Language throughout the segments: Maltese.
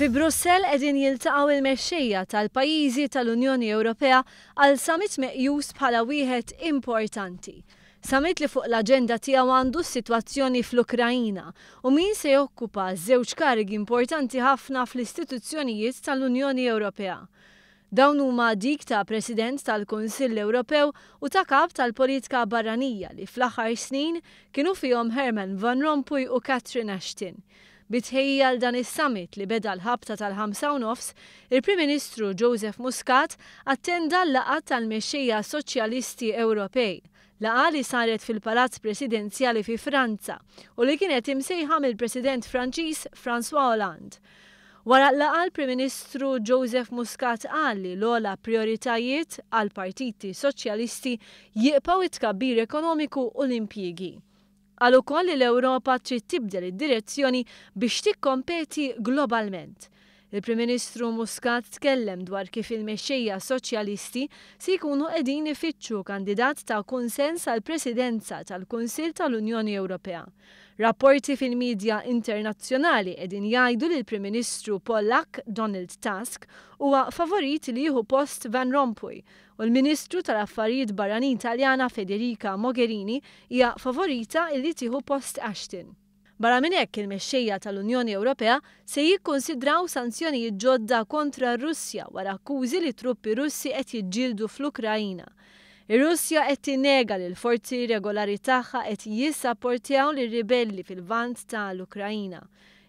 Fi Brussell qegħdin jiltaqgħu l-mexxejja tal-pajjiżi tal-Unjoni Ewropea għal summit meqjus bħala wieħed importanti. Summit li fuq l-aġenda tiegħu għandu s-sitwazzjoni fl-Ukraina u min se jokkupa żewġ karigi importanti ħafna fl-istituzzjonijiet tal-Unjoni Ewropea. Dawn huma dik ta' President tal-Kunsill Ewropew u ta' Kap tal-Politika Barranija li fl-aħħar snin kienu fihom Herman Van Rompuy u Catherine Ashton. Bi tħejjija għal dan is-summit li beda l-ħabta tal-ħamsa u nofs, il-Prim Ministru Joseph Muscat attenda l-laqgħa tal-mexxejja Soċjalisti Ewropej, laqgħa li saret fil-Palazz Presidenzjali fi Franza u li kienet imsejħa mill-President Franċiż François Hollande. Wara l-laqgħa l-Prim Ministru Joseph Muscat qal li l-ogħla prijoritajiet għall-partiti Soċjalisti jibqgħu t-tkabbir ekonomiku u l-impjiegi. Qal ukoll li l-Ewropa trid tibdel id-direzzjoni biex tikkompeti globalment. Il-Prim Ministru Muscat tkellem dwar kif il-mexxejja Soċjalisti se jkunu qegħdin ifittxu kandidat ta' kunsens għall-Presidenza tal-Kunsill tal-Unjoni Ewropea. Rapporti fil-midja internazzjonali qegħdin jgħidu li l-Prim Ministru Pollakk Donald Tusk huwa favorit li jieħu post Van Rompuy u l-Ministru tal-Affarijiet Barranin Taljana Federica Mogherini hija favorita illi tieħu post Ashton. Barra minn hekk, il-mexxejja tal-Unjoni Ewropea se jikkunsidraw sanzjonijiet ġodda kontra r-Russja wara akkużi li truppi Russi qed jiġġieldu fl-Ukraina. Ir-Russja qed tinnega li l-forzi regolari tagħha qed jissapportjaw lir-ribelli fil-Lvant tal-Ukraina,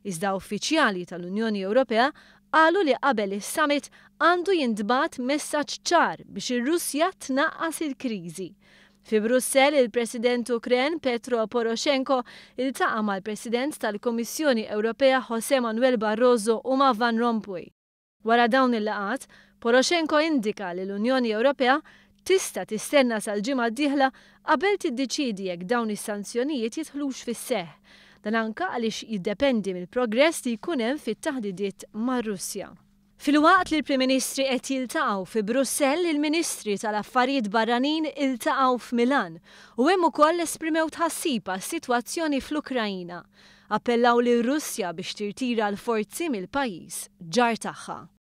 iżda uffiċjali tal-Unjoni Ewropea qalu li qabel is-summit għandu jintbagħat messaġġ ċar biex ir-Russja tnaqqas il-kriżi. Fi Brussell, il-President Ukren Petro Poroshenko ltaqa' mal-President tal-Kummissjoni Ewropea Josè Manuel Barroso u ma' Van Rompuy. Wara dawn il-laqgħat, Poroshenko indika li l-Unjoni Ewropea Tista' tistenna sal-ġimgħa d-dieħla qabel tiddeċiedi jekk dawn is-sanzjonijiet jidħlux fis-seħħ. Dan anke għaliex jiddependi mill-progress li jkun hemm fit-taħdidiet mar-Russja. Filwaqt li l-Prim Ministri qed jiltaqgħu fi Brussell, il-Ministri tal-Affarijiet Barranin iltaqgħu f'Milan u hemm ukoll esprimew tħassib għas-sitwazzjoni fl-Ukraina. Appellaw lir-Russja biex tirtira l-forzi mill-pajjiż ġar tagħha.